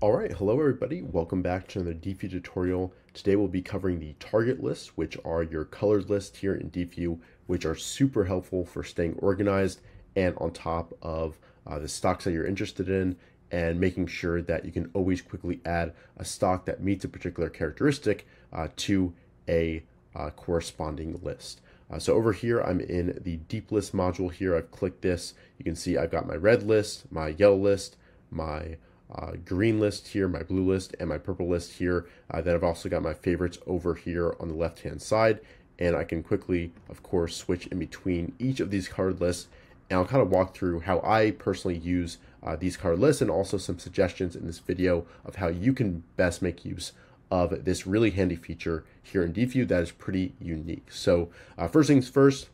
Alright, hello everybody, welcome back to another Deepvue tutorial. Today we'll be covering the target lists, which are your colored lists here in Deepvue, which are super helpful for staying organized and on top of uh, the stocks that you're interested in and making sure that you can always quickly add a stock that meets a particular characteristic uh, to a uh, corresponding list. Uh, so over here, I'm in the deep list module here. I've clicked this. You can see I've got my red list, my yellow list, my uh, green list here, my blue list, and my purple list here. Uh, then I've also got my favorites over here on the left-hand side. And I can quickly, of course, switch in between each of these card lists. And I'll kind of walk through how I personally use uh, these card lists and also some suggestions in this video of how you can best make use of this really handy feature here in Deepvue that is pretty unique. So uh, first things first,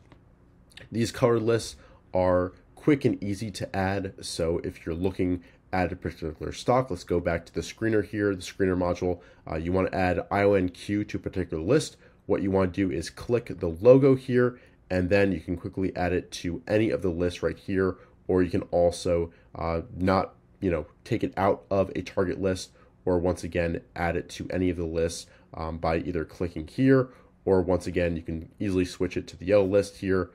these card lists are quick and easy to add. So if you're looking at a particular stock. Let's go back to the screener here, the screener module. Uh, you want to add IONQ to a particular list. What you want to do is click the logo here, and then you can quickly add it to any of the lists right here, or you can also uh, not, you know, take it out of a target list, or once again, add it to any of the lists um, by either clicking here, or once again, you can easily switch it to the yellow list here,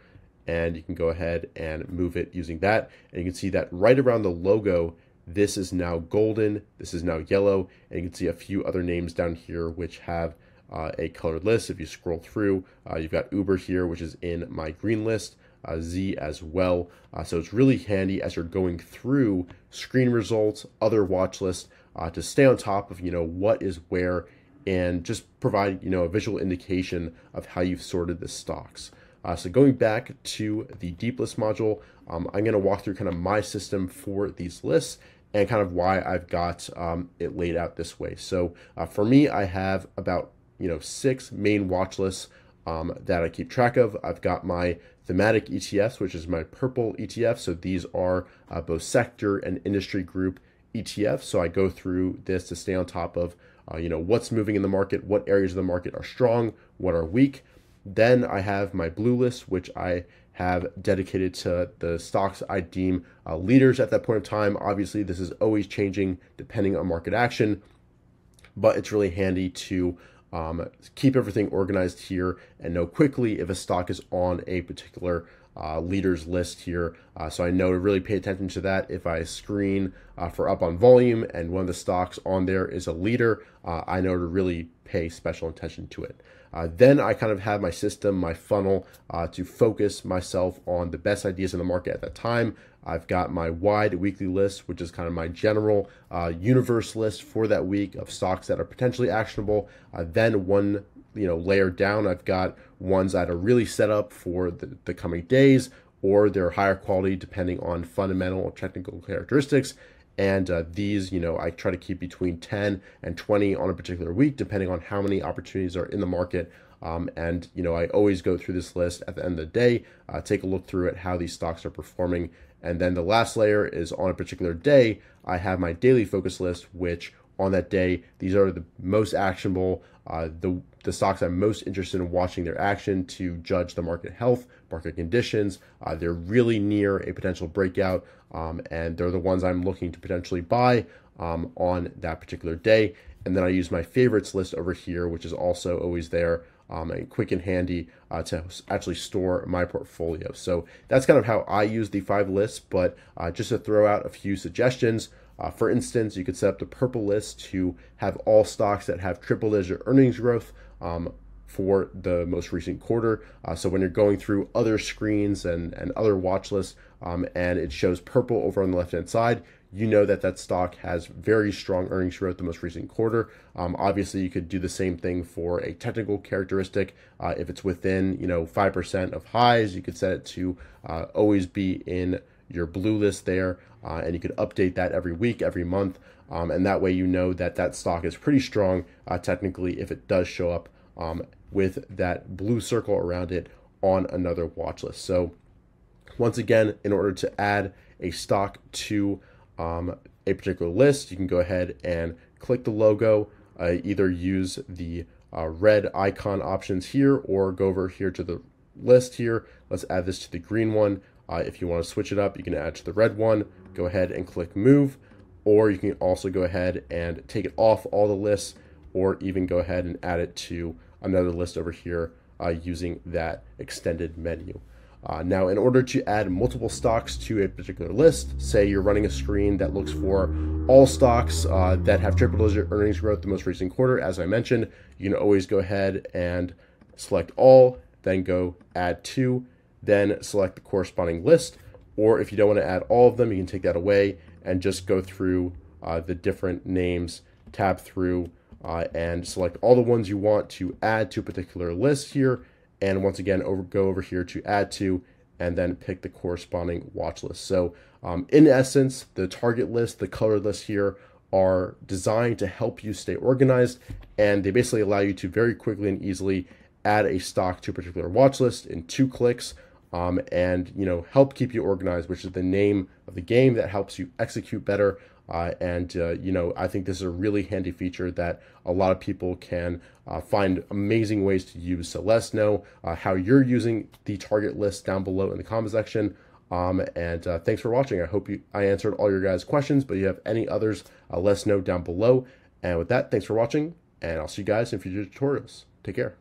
and you can go ahead and move it using that. And you can see that right around the logo, this is now golden, this is now yellow, and you can see a few other names down here which have uh, a colored list. If you scroll through, uh, you've got Uber here, which is in my green list, uh, Z as well. Uh, so it's really handy as you're going through screen results, other watch lists, uh, to stay on top of, you know, what is where and just provide, you know, a visual indication of how you've sorted the stocks. Uh, so going back to the deep list module, um, I'm going to walk through kind of my system for these lists and kind of why I've got um, it laid out this way. So uh, for me, I have about you know six main watch lists um, that I keep track of. I've got my thematic ETFs, which is my purple ETF. So these are uh, both sector and industry group ETFs. So I go through this to stay on top of uh, you know what's moving in the market, what areas of the market are strong, what are weak. Then I have my blue list, which I have dedicated to the stocks I deem uh, leaders at that point in time. Obviously, this is always changing depending on market action, but it's really handy to um, keep everything organized here and know quickly if a stock is on a particular uh, leaders list here. Uh, so I know to really pay attention to that. If I screen uh, for up on volume and one of the stocks on there is a leader, uh, I know to really pay special attention to it. Uh, then I kind of have my system, my funnel uh, to focus myself on the best ideas in the market at that time. I've got my wide weekly list, which is kind of my general universe list for that week of stocks that are potentially actionable. Then one you know layered down, I've got ones that are really set up for the, the coming days, or they're higher quality depending on fundamental or technical characteristics. And uh, these, you know, I try to keep between 10 and 20 on a particular week, depending on how many opportunities are in the market. Um, and, you know, I always go through this list at the end of the day, uh, take a look through it, how these stocks are performing. And then the last layer is on a particular day, I have my daily focus list, which on that day, these are the most actionable, uh, the, the stocks I'm most interested in watching their action to judge the market health, market conditions. Uh, they're really near a potential breakout, um, and they're the ones I'm looking to potentially buy um, on that particular day. And then I use my favorites list over here, which is also always there um, and quick and handy uh, to actually store my portfolio. So that's kind of how I use the five lists, but uh, just to throw out a few suggestions. Uh, for instance, you could set up the purple list to have all stocks that have triple digit earnings growth um, for the most recent quarter. Uh, so when you're going through other screens and, and other watch lists um, and it shows purple over on the left hand side, you know that that stock has very strong earnings growth the most recent quarter. Um, obviously, you could do the same thing for a technical characteristic. Uh, if it's within, you know, 5% of highs, you could set it to uh, always be in your blue list there, uh, and you could update that every week, every month, um, and that way you know that that stock is pretty strong uh, technically if it does show up um, with that blue circle around it on another watch list. So once again, in order to add a stock to um, a particular list, you can go ahead and click the logo, uh, either use the uh, red icon options here or go over here to the list here. Let's add this to the green one. Uh, if you want to switch it up, you can add to the red one, go ahead and click move, or you can also go ahead and take it off all the lists, or even go ahead and add it to another list over here uh, using that extended menu. Uh, now, in order to add multiple stocks to a particular list, say you're running a screen that looks for all stocks uh, that have triple digit earnings growth the most recent quarter, as I mentioned, you can always go ahead and select all, then go add to, then select the corresponding list. Or if you don't want to add all of them, you can take that away and just go through uh, the different names, tab through, uh, and select all the ones you want to add to a particular list here. And once again over go over here to add to and then pick the corresponding watch list. So um, in essence the target list the color list here are designed to help you stay organized. And they basically allow you to very quickly and easily add a stock to a particular watch list in two clicks um, and you know help keep you organized which is the name of the game that helps you execute better uh, and uh, you know, I think this is a really handy feature that a lot of people can uh, find amazing ways to use. So let us know uh, how you're using the target list down below in the comment section. Um, and uh, thanks for watching. I hope you I answered all your guys' questions, but if you have any others, uh, let us know down below. And with that, thanks for watching, and I'll see you guys in future tutorials. Take care.